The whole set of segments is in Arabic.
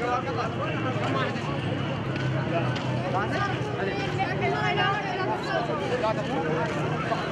Thank you.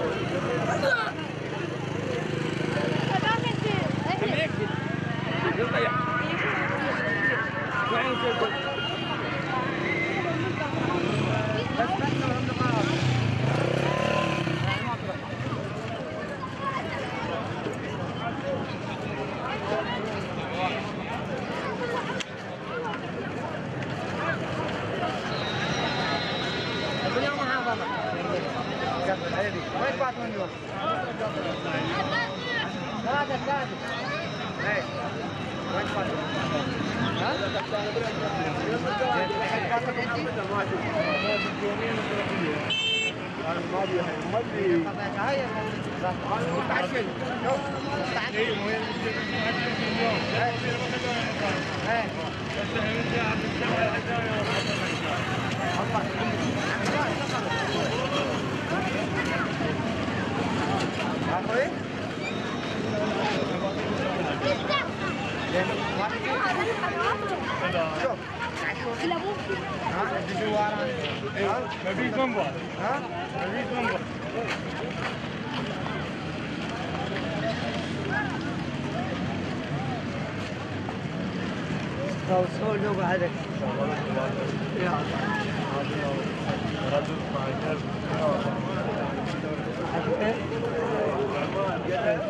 مفيش منبر ها؟ مفيش منبر توصل له بعدك يا رجل مع الكلب Yeah.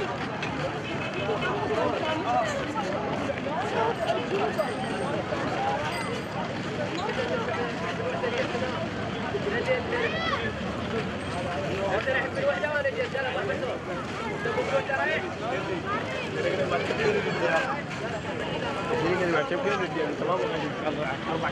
Jadi kita baca dia, kalau mau kalau arba.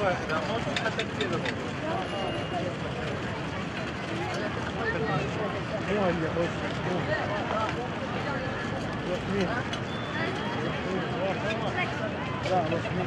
واحدة موجود حتى كثير هو اللي يخش ياسمين لا ياسمين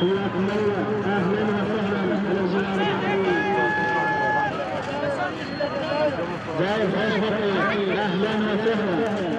حياكم الله اهلا وسهلا على زيارة زايد اشرفي اهلا وسهلا خير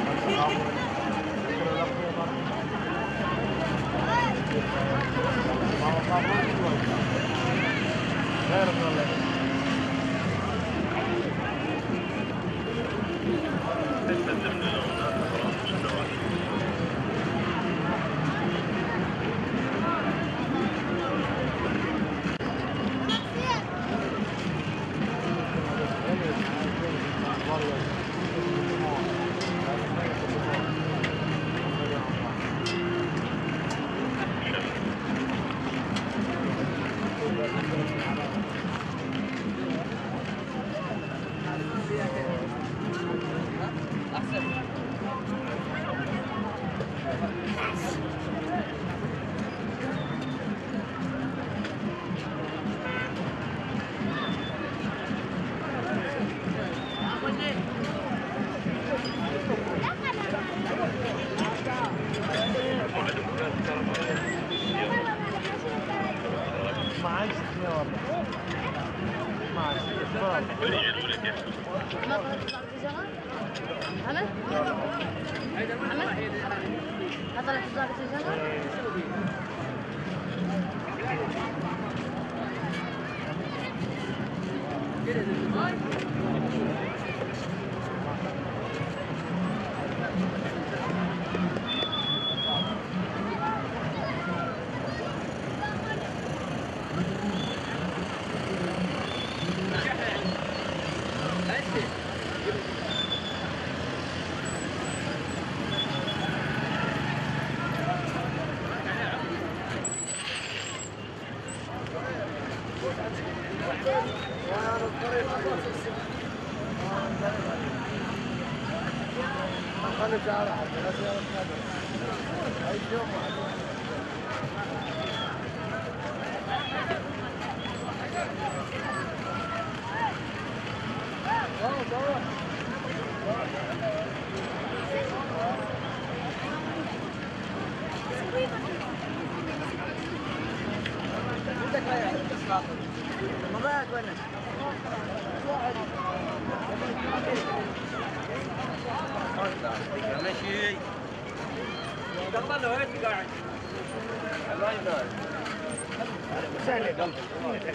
عمل عمل هطلعت الضابط الجزائري Shout out. دخل له وين قاعد الله يبارك سهل قلبي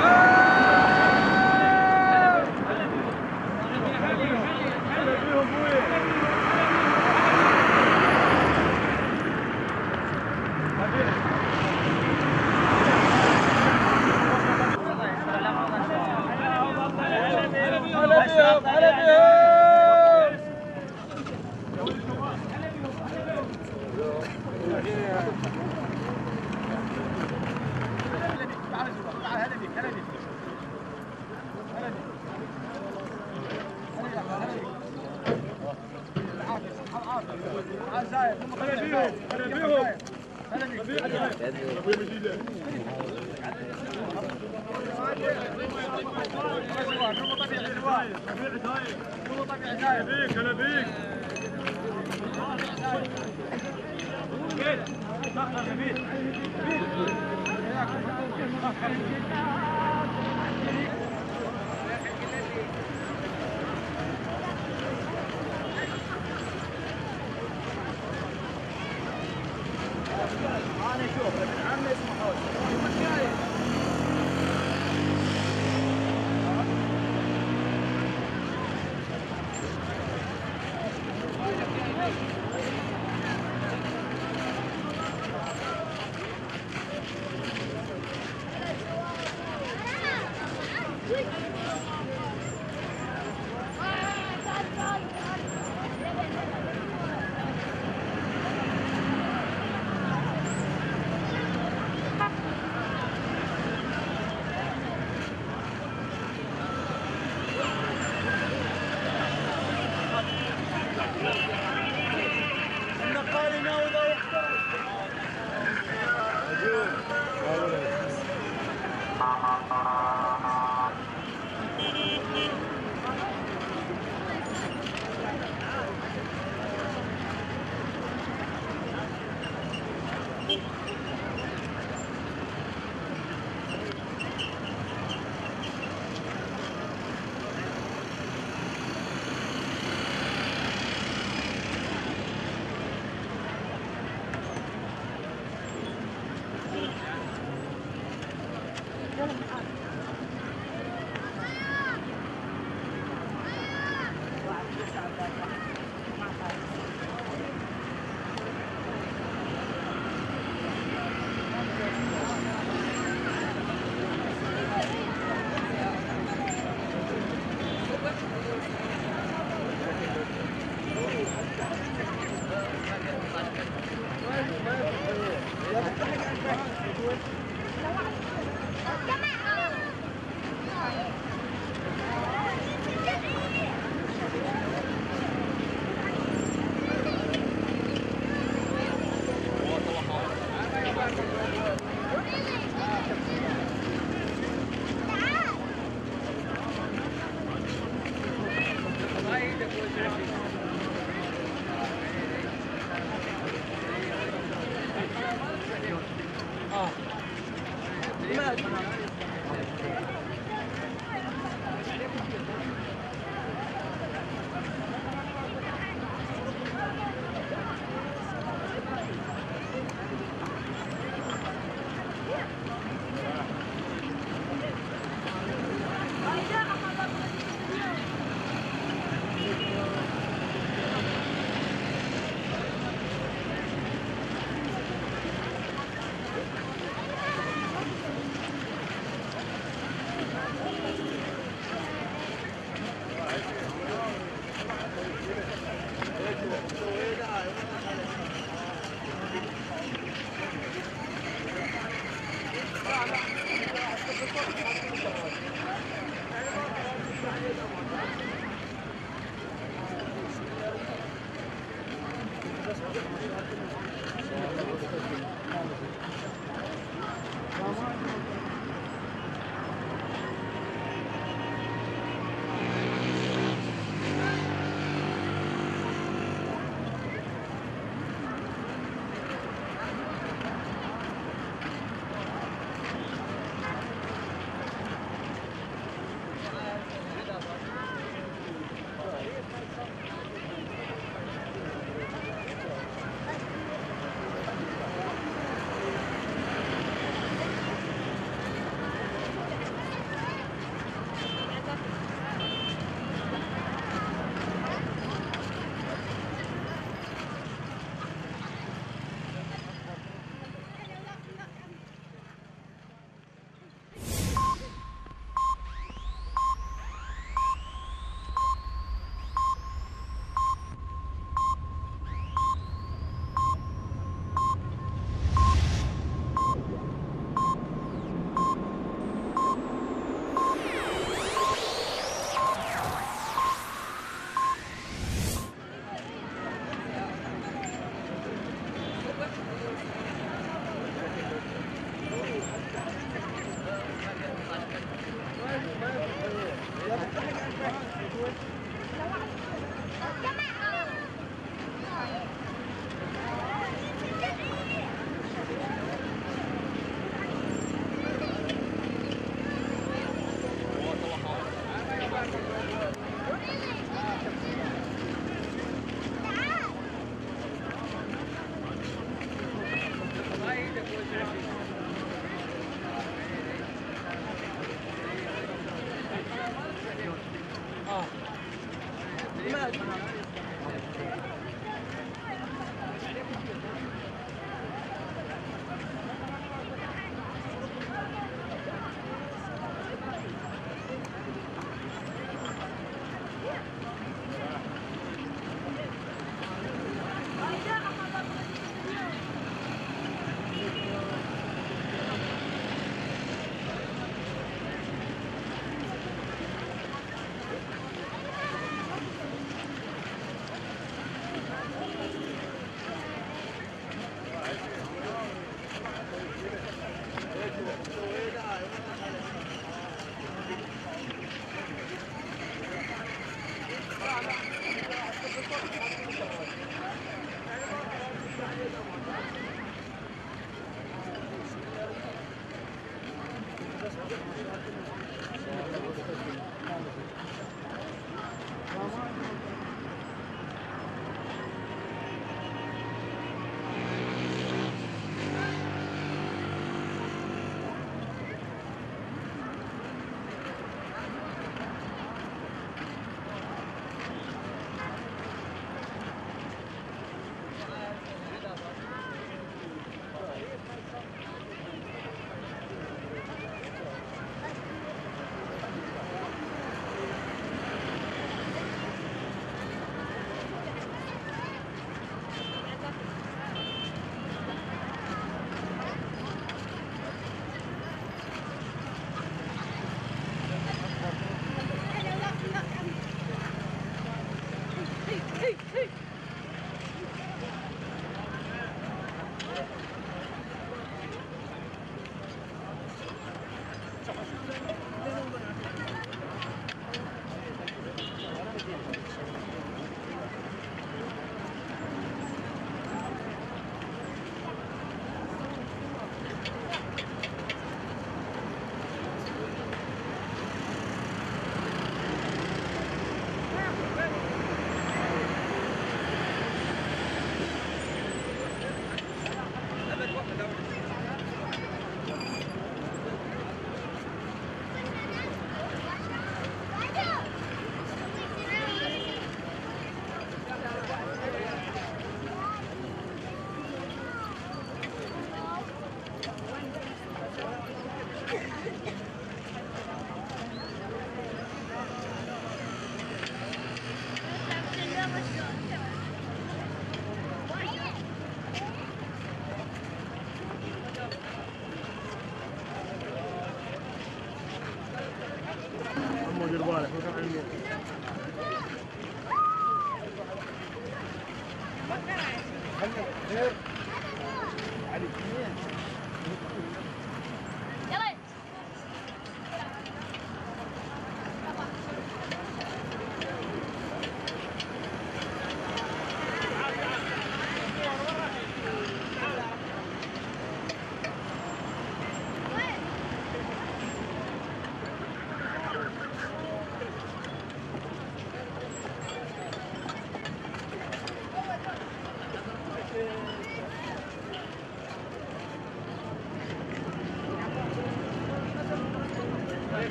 Yeah. الرابطه بين عامه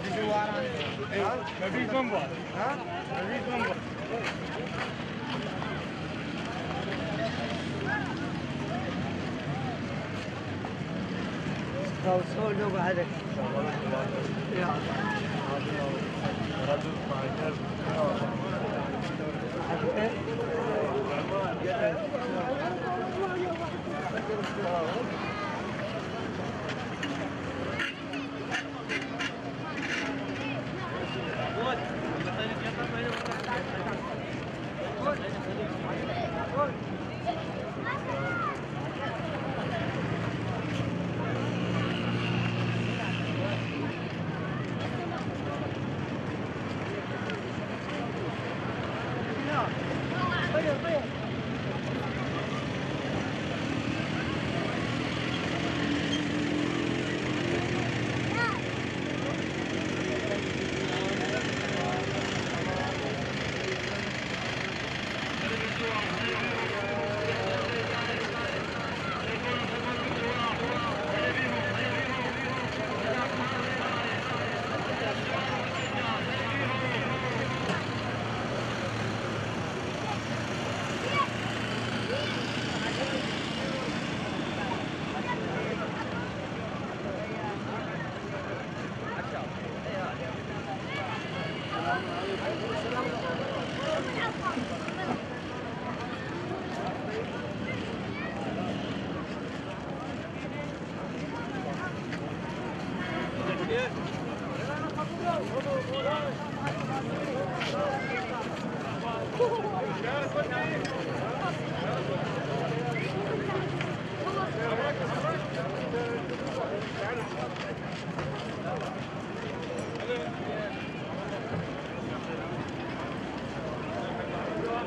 Di juara. Lebih nombor. Ha? Lebih nombor. توصل وبعدك يا الله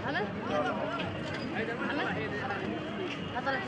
محمد؟ محمد؟ ما طلعت